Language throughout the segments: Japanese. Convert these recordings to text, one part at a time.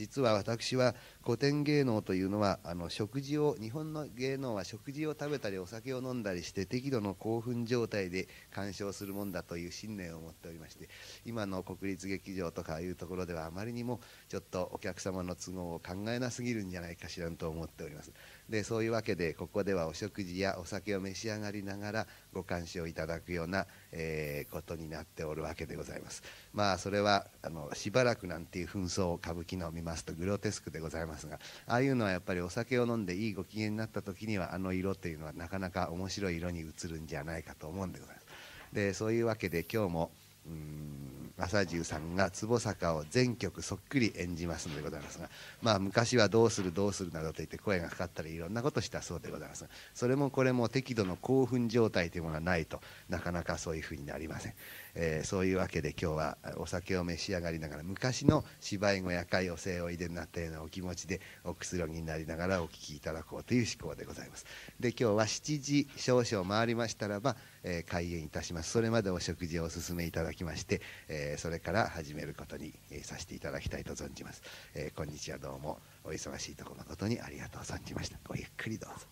実は私は古典芸能というのはあの食事を日本の芸能は食事を食べたりお酒を飲んだりして適度の興奮状態で鑑賞するもんだという信念を持っておりまして今の国立劇場とかいうところではあまりにもちょっとお客様の都合を考えなすぎるんじゃないかしらと思っております。でそういうわけでここではお食事やお酒を召し上がりながらご鑑賞いただくような、えー、ことになっておるわけでございます。まあそれはあのしばらくなんていう紛争を歌舞伎の見ますとグロテスクでございますがああいうのはやっぱりお酒を飲んでいいご機嫌になった時にはあの色というのはなかなか面白い色に映るんじゃないかと思うんでございます。でそういうわけで今日もうん。朝重さんが坪坂を全曲そっくり演じますのでございますが、まあ、昔はどうするどうするなどと言って声がかかったりいろんなことしたそうでございますがそれもこれも適度の興奮状態というものがないとなかなかそういうふうになりません。えー、そういうわけで今日はお酒を召し上がりながら昔の芝居小屋か寄席おいでになったようなお気持ちでおくつろぎになりながらお聴きいただこうという思考でございます。で今日は7時少々回りましたらば、えー、開演いたします。それまでお食事をお勧めいただきまして、えー、それから始めることに、えさせていただきたいと存じます、え今日は。どうもお忙しいところ誠にありがとう存じました。ごゆっくりどうぞ。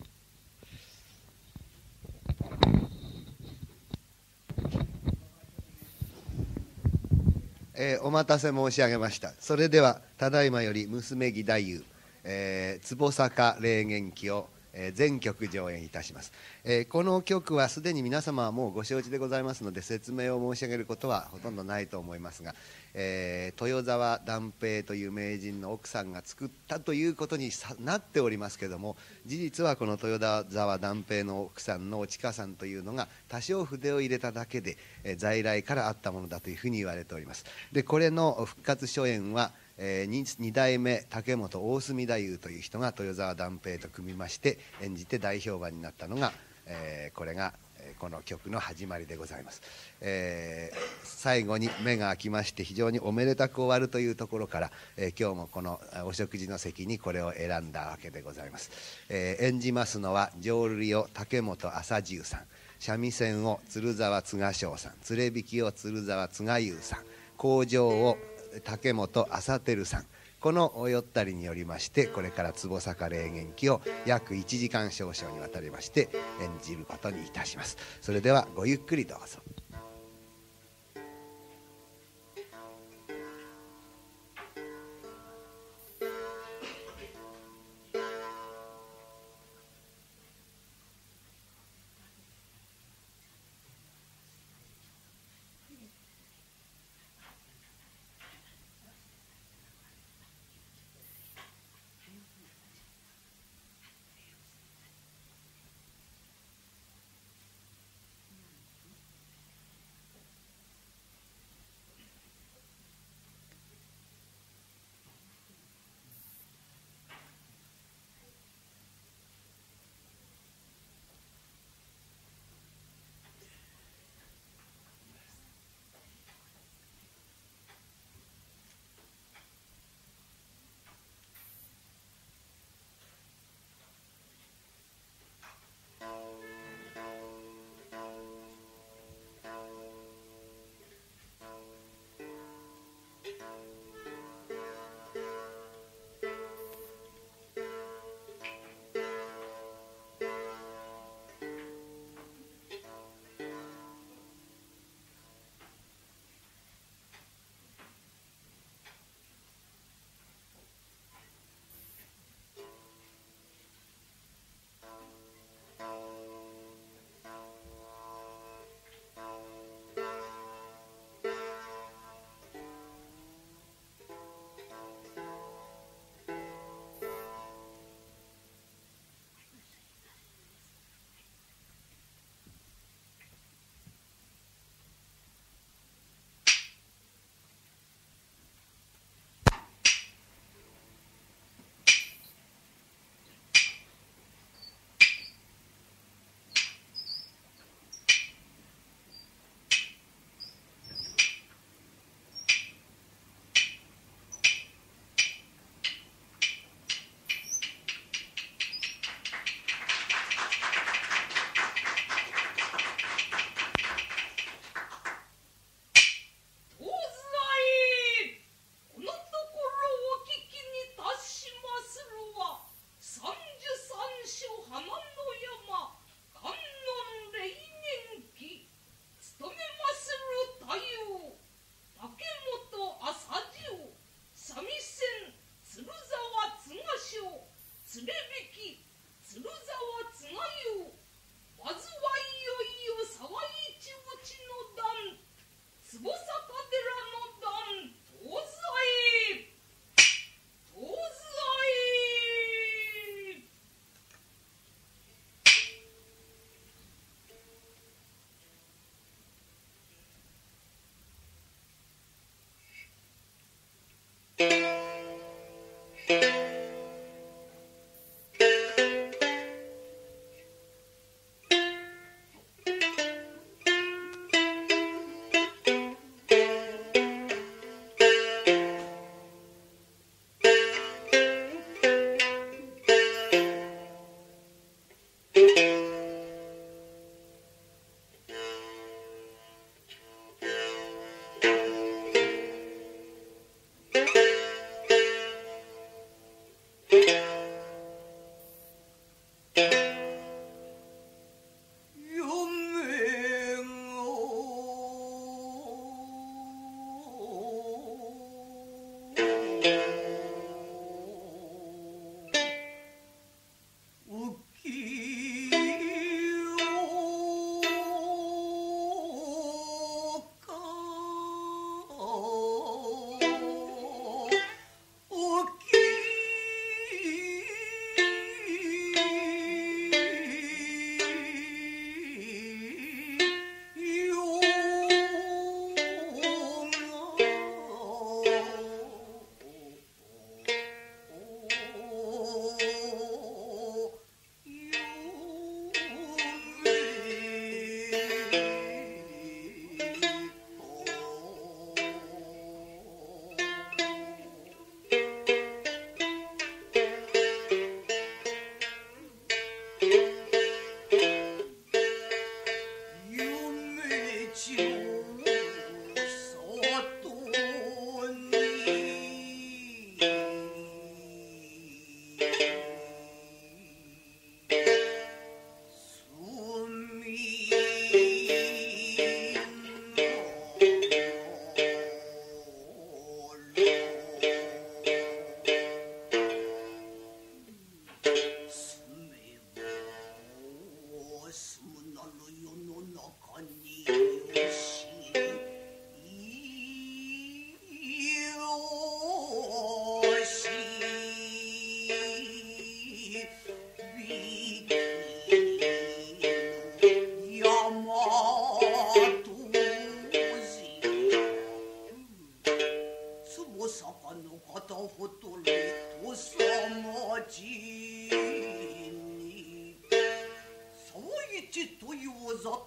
えー、お待たせ申し上げました。それではただいまより娘義太夫、えー、坪坂霊元記を、えー、全曲上演いたします、えー、この曲はすでに皆様はもうご承知でございますので説明を申し上げることはほとんどないと思いますが、えー、豊沢段平という名人の奥さんが作ったということになっておりますけども事実はこの豊沢段平の奥さんのおちかさんというのが多少筆を入れただけで、え、在来からあったものだというふうに言われております。でこれの復活初演はえー、2, 代目竹本大隅太夫という人が豊沢段平と組みまして演じて大評判になったのが、えー、これがこの曲の始まりでございます、えー、最後に目が開きまして非常におめでたく終わるというところから、えー、今日もこのお食事の席にこれを選んだわけでございます、えー、演じますのは浄瑠璃を竹本朝十さん三味線を鶴沢津賀翔さん連れ引きを鶴沢津賀優さん工場を竹本朝照さん。このおよったりによりましてこれから坪坂霊元記を約1時間少々にわたりまして演じることにいたします。それではごゆっくりどうぞ。まじに沢一というざと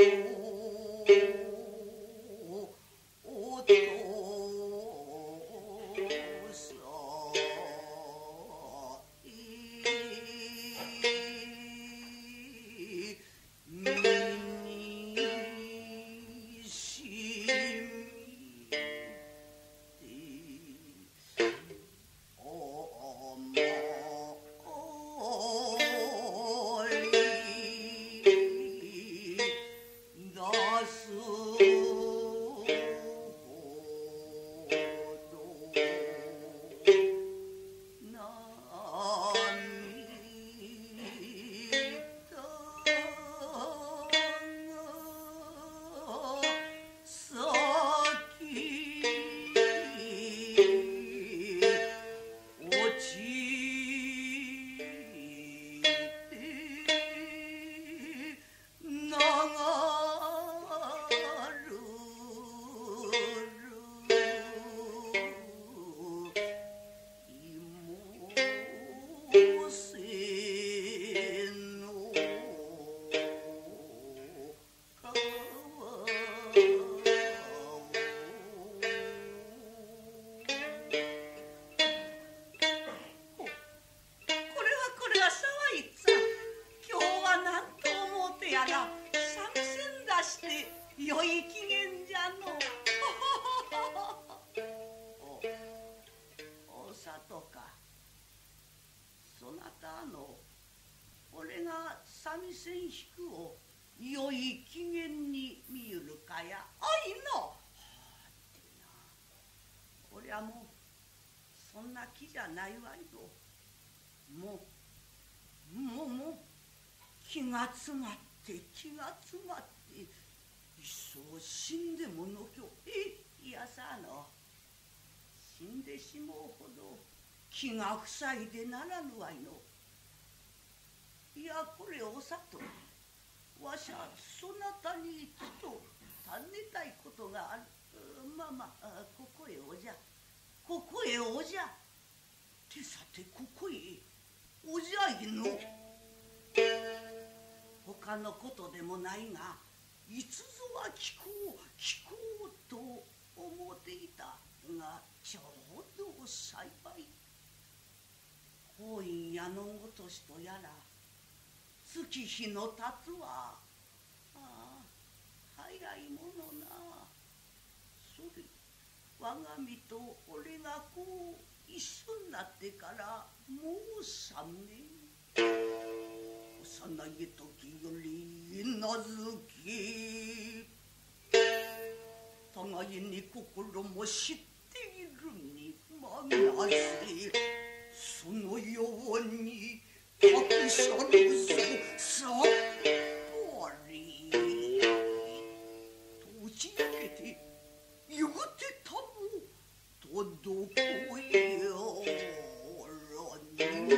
Thank you. じゃないわいともうもうもう気が詰まって気が詰まって一生死んでものきょえいやさあの。死んでしもうほど気が塞いでならぬわいのいやこれお里わしゃそなたにちと尋ねたいことがある。まあまあここへおじゃ。ここへおじゃ。てさてここへおじゃいの他のことでもないがいつぞは聞こう聞こうと思っていたがちょうど幸い。法院やのごとしとやら月日のたつはああ早いものな。それ我が身と俺がこう。一緒になってからもう三年。幼い時より名付け互いに心も知っているにまなせそのように隠さぬぞさっぱり。と打ち明けて言うてたも届こよらにも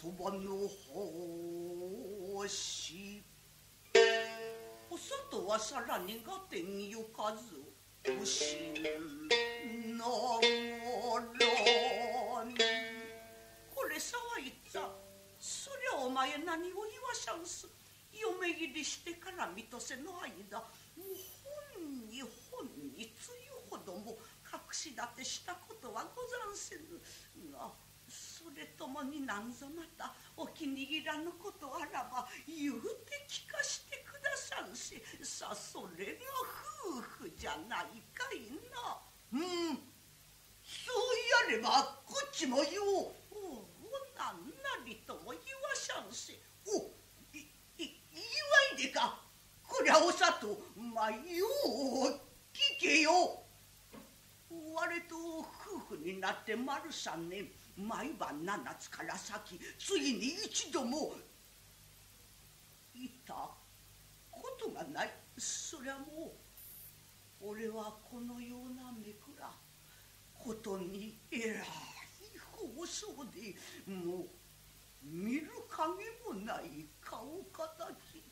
言葉の星お外はさらにがてんゆかず。不審ながらに。これさはいったそりゃお前何を言わしゃんす。嫁入りしてから水戸せの間。もう本に本につゆほども隠し立てしたことはござんせぬがそれともになんぞまたお気に入らぬことあらば言うて聞かしてくださんせ。さそれが夫婦じゃないかいな。うん。そうやればこっちも言おう。おおなんなりとも言わしゃんせ。おいい言わいでか。こりゃおさとまあよう聞けよ。我と夫婦になって丸三年毎晩七つから先ついに一度もいたことがないそりゃもう俺はこのようなめくらことにえらい放送でもう見る影もない顔形。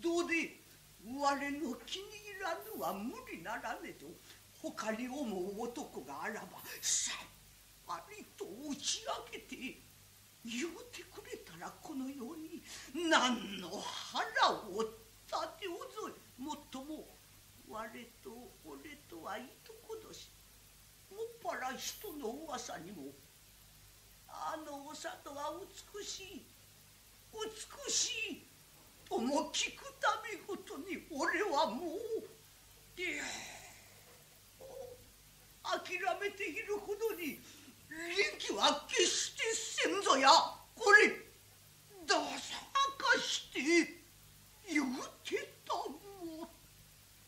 どうで我の気に入らぬは無理ならねど他に思う男があらばさっぱりと打ち明けて言うてくれたらこのように何の腹を立ておぞい。もっとも我と俺とはいとこどしもっぱら人の噂にもあのお里は美しい美しいとも聞くためごとに俺はもういや諦めているほどに力は決してせんぞやこれどさかして言うてたも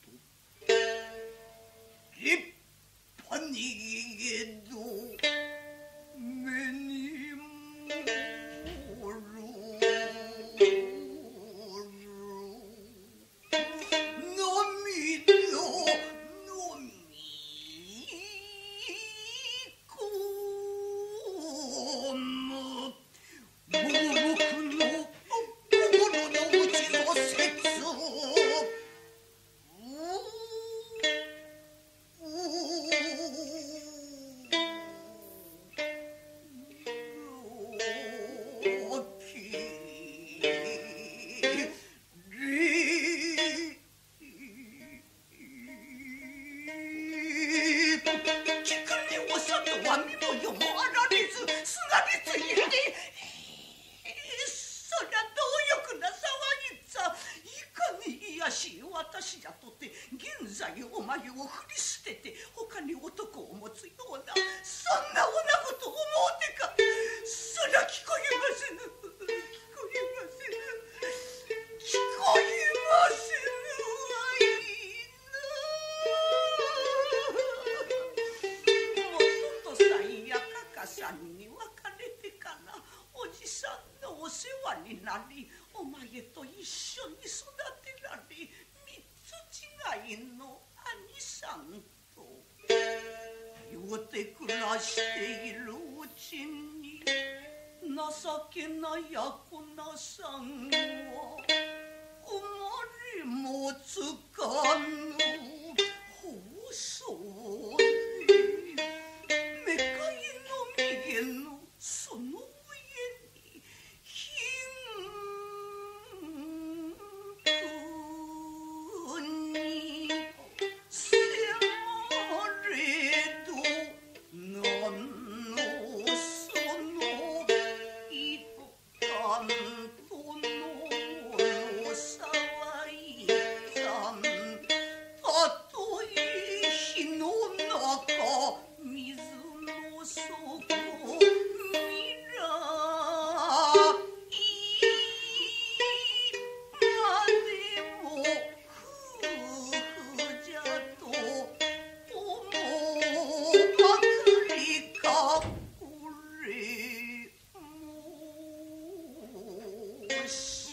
と。立派に言えど目にも。grace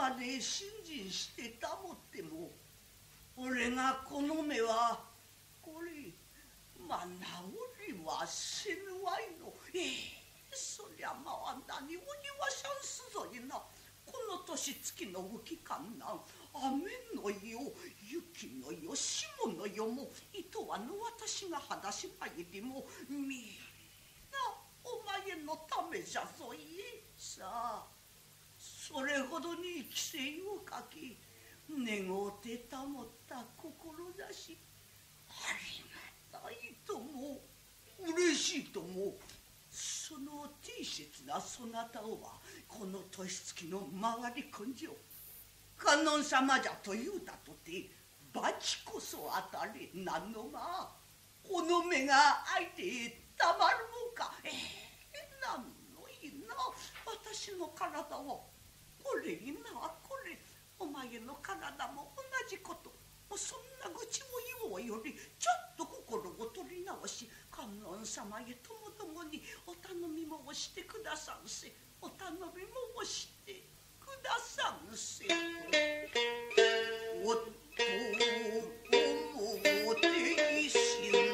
まで信心して保っても俺がこの目はこれまあ治りはせぬわいの。ええそりゃまあ何鬼はしゃんすぞいな。この年月の浮き勘なん。雨の夜雪の夜霜の夜も糸はの私が裸足いりもみんなお前のためじゃぞいさ。あそれほどに奇戦をかき願うて保った志ありがたいとも嬉しいともその低切なそなたをはこの年月の回り根性観音様じゃと言うたとて罰こそ当たれ何のまあこの目が開いてたまるもんか。ええー、何のいいな私の体はこれいなこれお前の体も同じこと。そんな愚痴を言おうよりちょっと心を取り直し観音様へともどもにお頼み申してくださんせ。お頼み申してくださんせ。おっと思てしの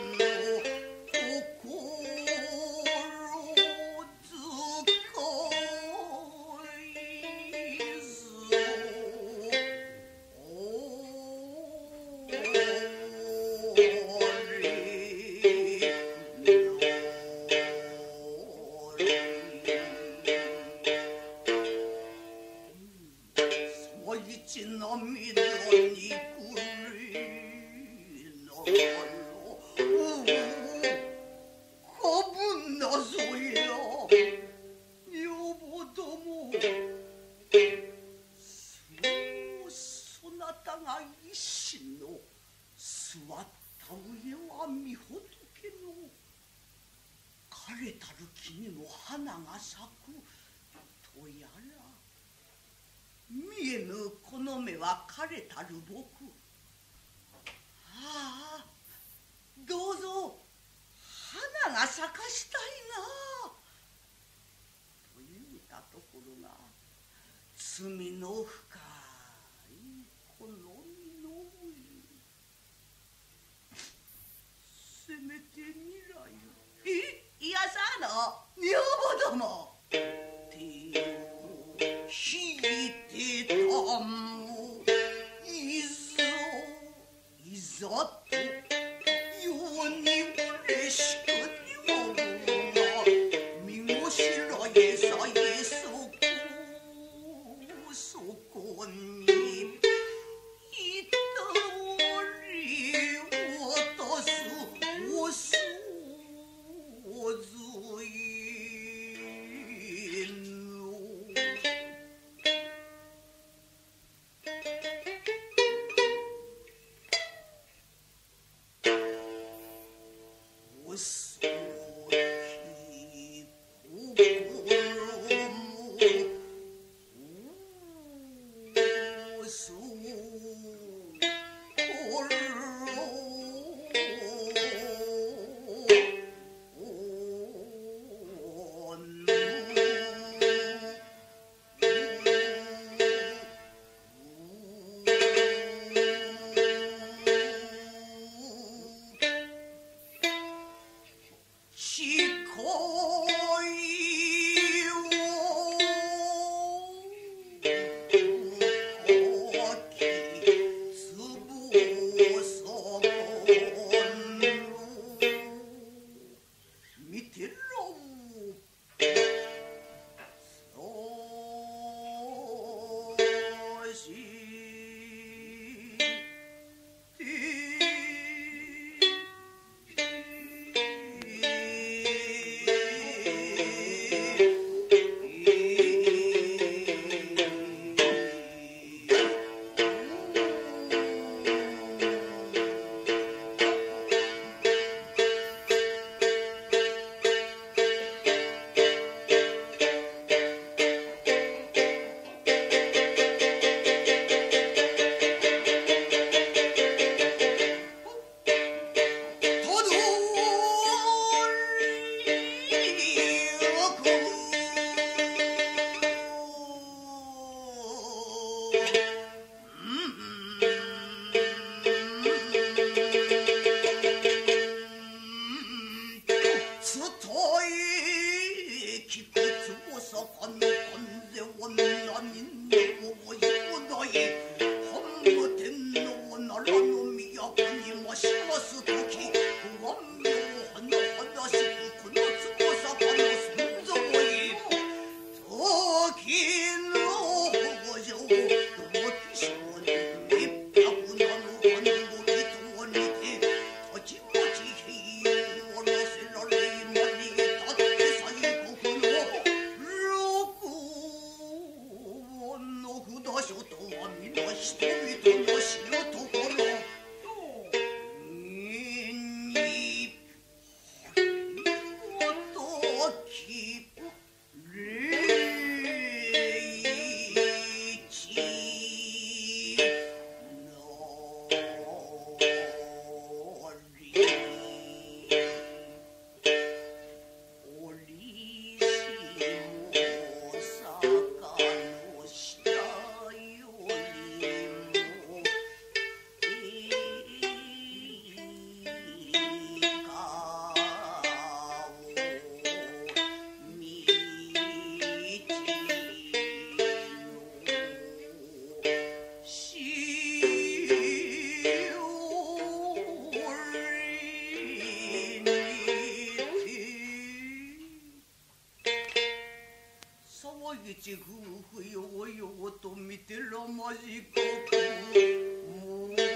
ち夫婦よよと見てらまじかくもうで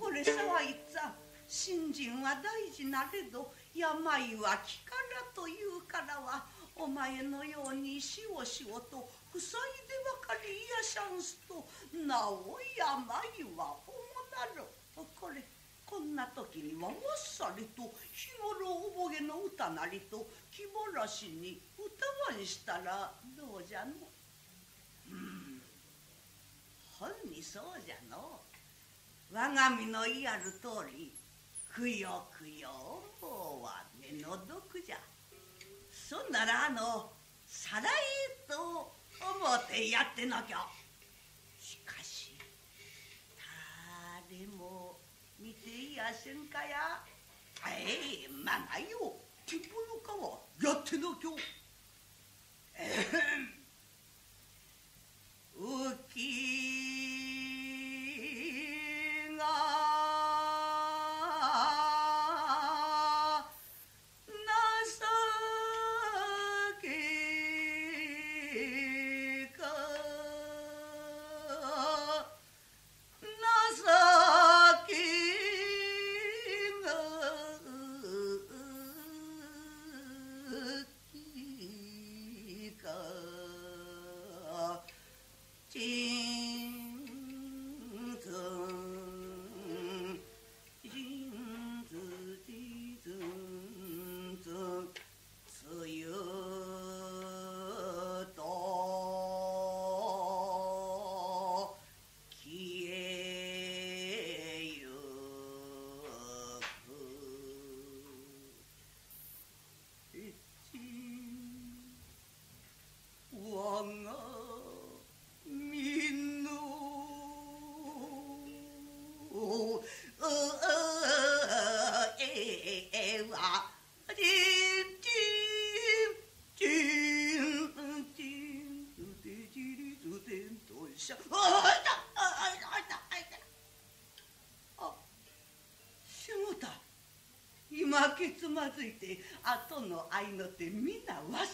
これさはいつぁ信心は大事なれど病は気からというからはお前のようにしおしおと塞いでばかりいやしゃんすとなお病は重なる。これこんな時にはわっさりと日頃おぼげの歌なりと気晴らしに歌わんしたらどうじゃの？うんほんにそうじゃの。我が身の言いやる通りくよくよもうは目の毒じゃ。そんならあのさらえと思ってやってなきゃしかし誰も見ていやせんかや。ええまないよ。ティプのかはやってなきゃ。浮まずいて後の愛の手みんな忘れ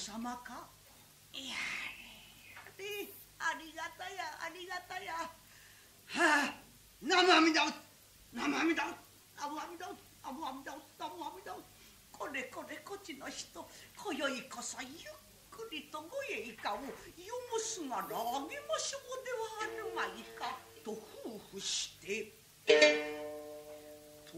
様か？いやれありがたやありがたや。はあ生阿弥陀生阿弥陀アブ阿弥陀アブ阿弥陀アブ阿弥陀これこれこっちの人今宵こそゆっくりとご栄華をよもすがらあげましょうではあるまいか。と夫婦してす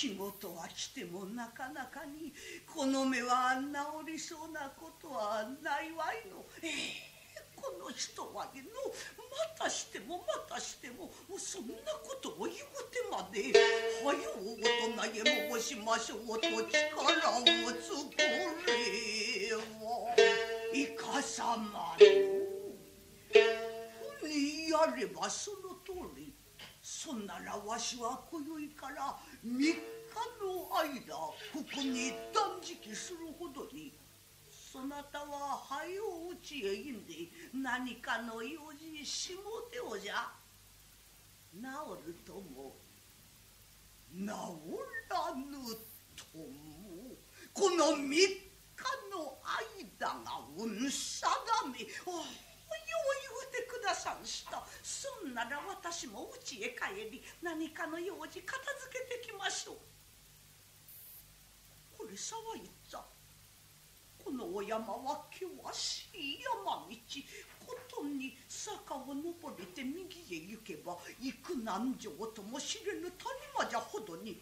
仕事はしてもなかなかにこの目は治りそうなことはないわいの。えー、この人はねのまたしてもまたしてもそんなことを言うてまで「はよう大人へ申しましょう」と力をつくれはイカ様の。にやればその通りそんならわしは今宵から3日の間ここに断食するほどにそなたは早うちへいんで何かの用事しもておじゃ。治るとも治らぬともこの3日の間が運定め。およう言うてくださんした。そんなら私も家へ帰り何かの用事片付けてきましょう。これ沢いったこのお山は険しい山道。ことに坂を登れて右へ行けば幾南城とも知れぬ谷間じゃほどに。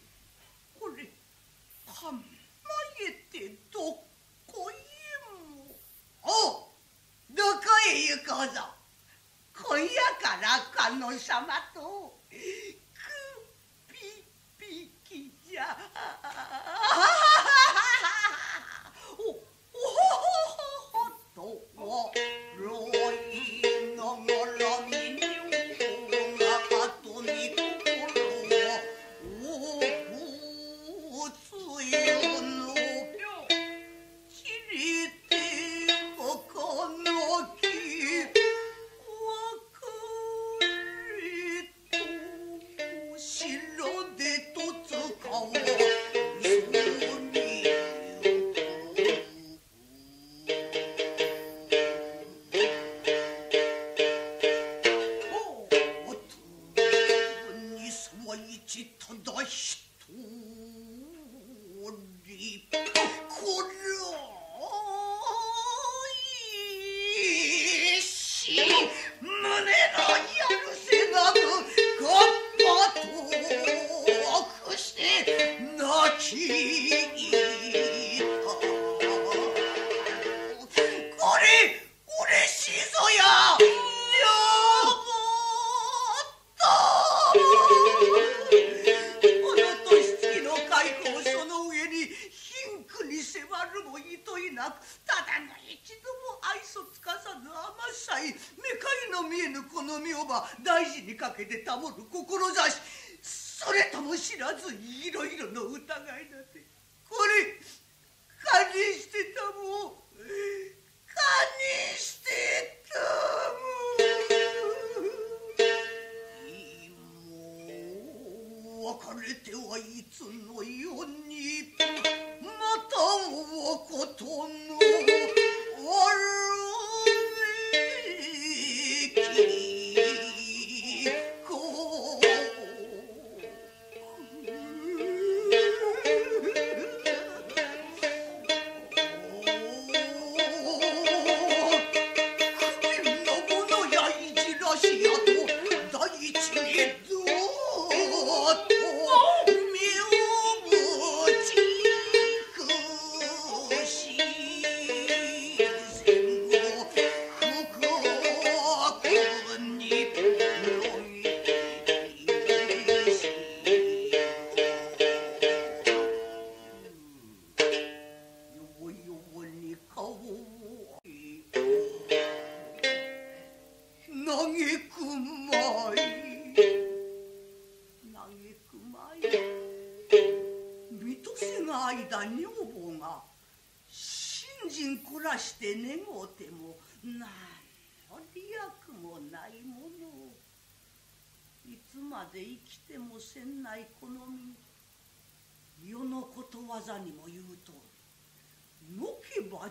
これ構えてどこへもおどこへ行こぞ今夜から観音様とくっぴぴきじゃ。別れてはいつのようにまたもことのある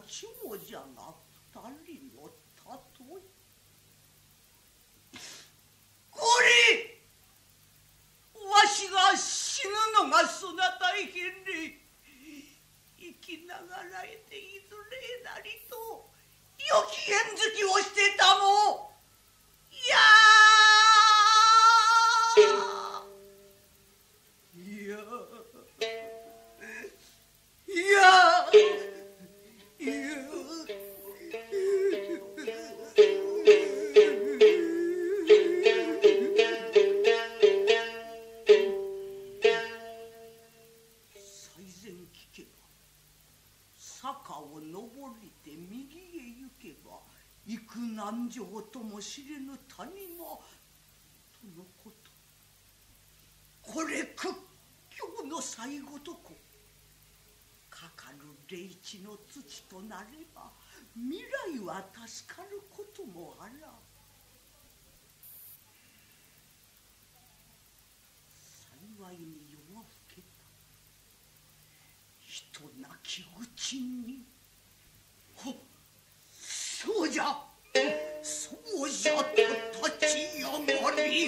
听我讲啊然聞けば坂を登りて右へ行けば行く難情とも知れぬ谷がとのこと。これ屈強の最後とこ。かかる霊地の土となれば未来は助かることもあら。幸いにに。そうじゃ。そうじゃと立ち上がり。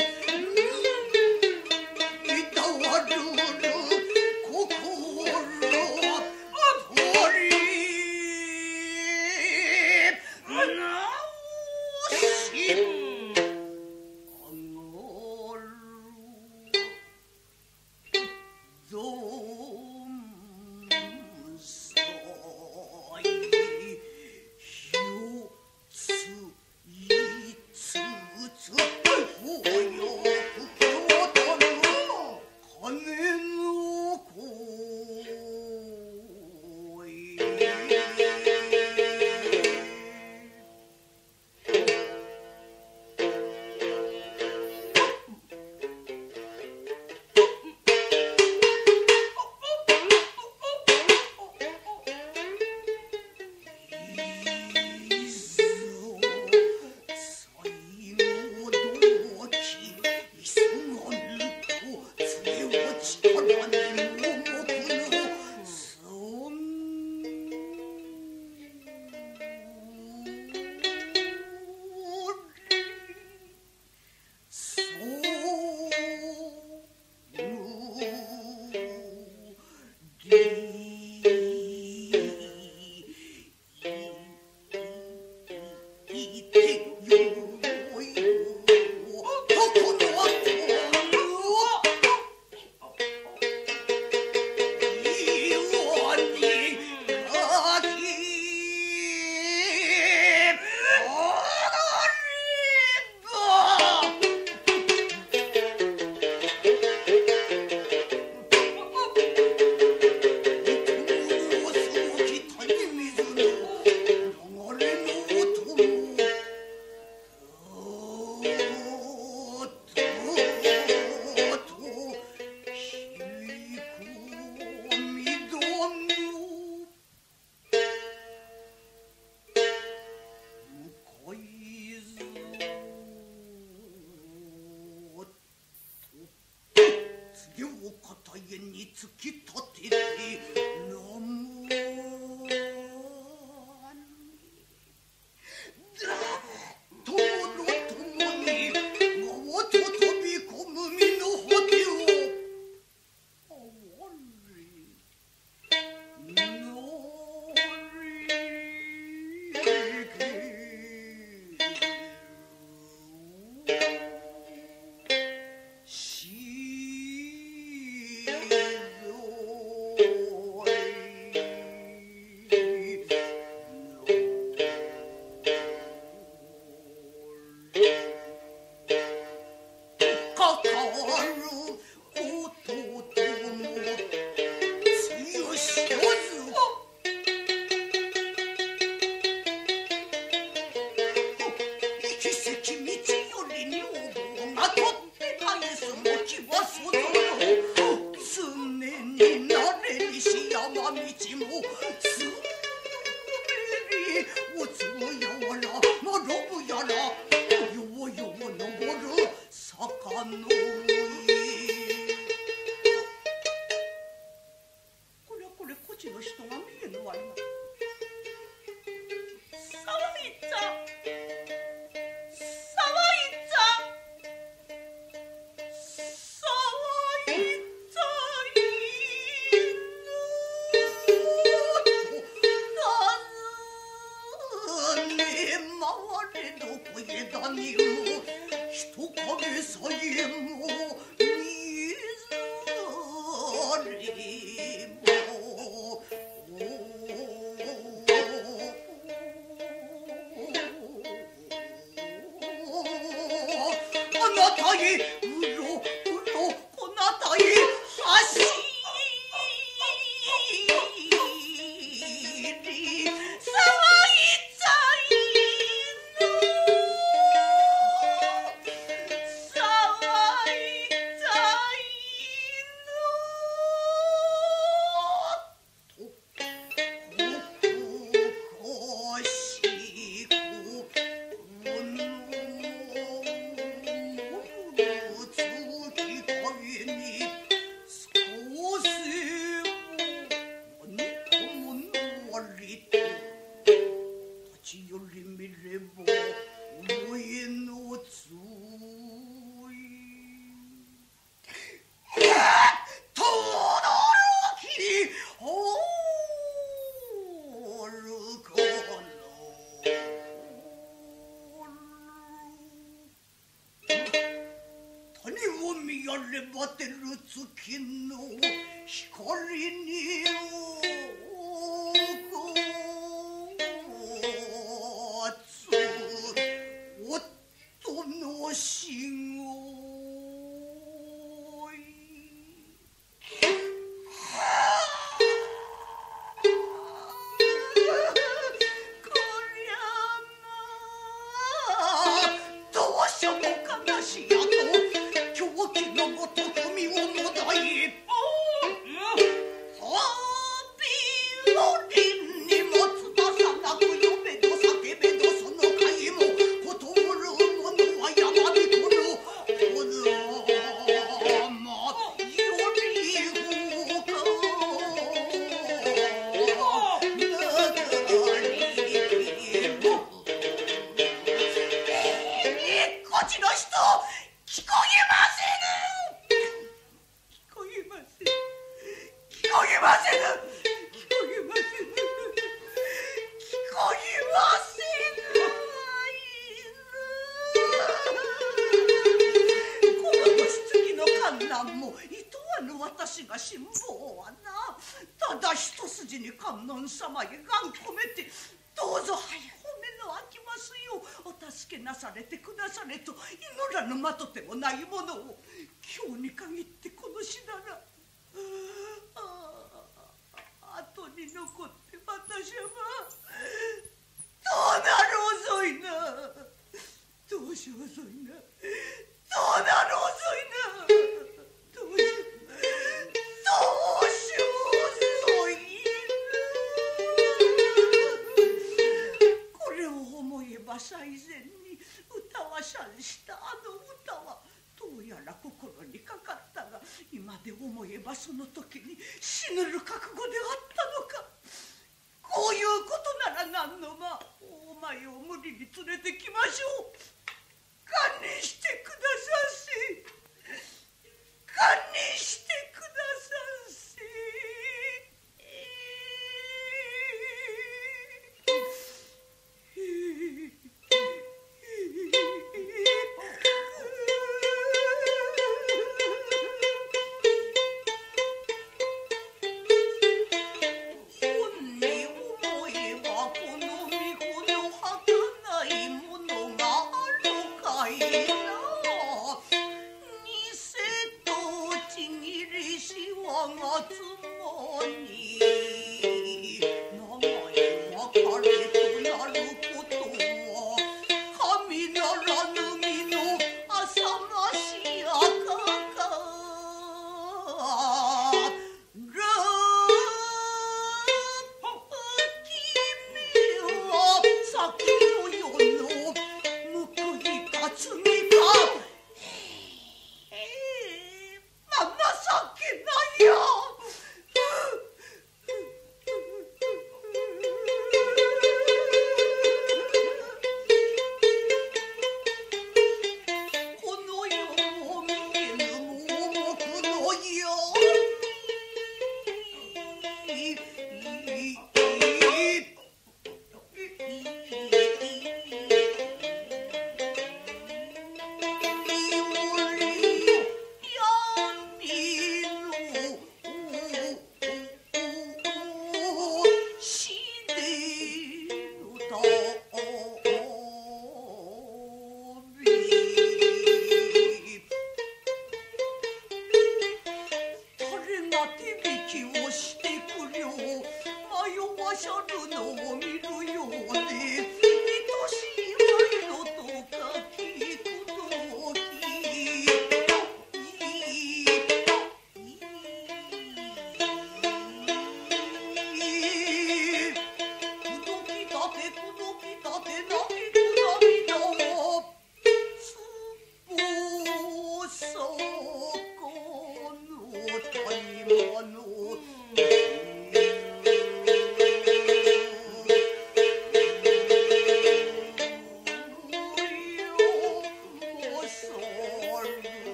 夫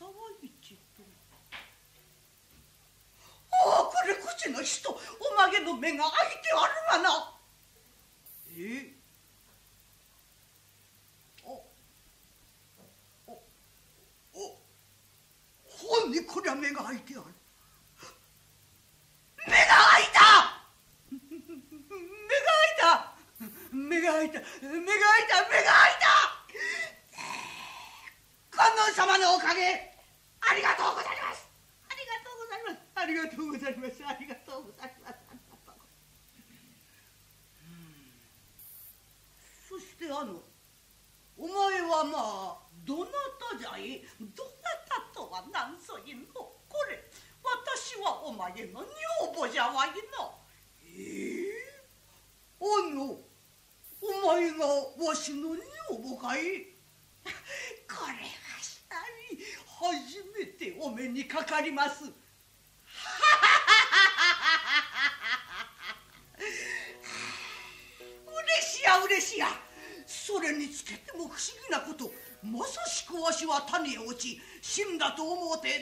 沢市と。ああくれ口の人おまげの目が開いてあるがな。え？あっおほんにこりゃ目が開いてある。目が開いた！目が開いた！目が開いた！目が開いた！観音様のおかげ。Let's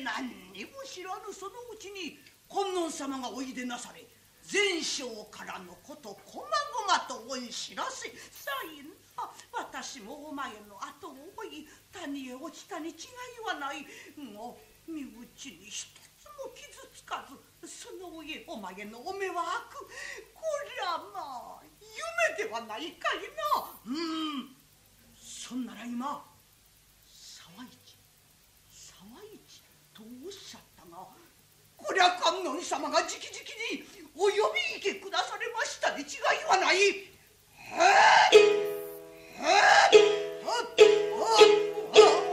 何にも知らぬそのうちに観音様がおいでなされ。前生からのことこまごまとおん知らせ。さいな私もお前の後を追い谷へ落ちたに違いはないが身内に一つも傷つかず。その上お前のお目は。悪こりゃまあ夢ではないかいなうん。そんなら今。おっしゃったがこりゃ観音様がじきじきにお呼び行けくだされました。に違いはない。ははははい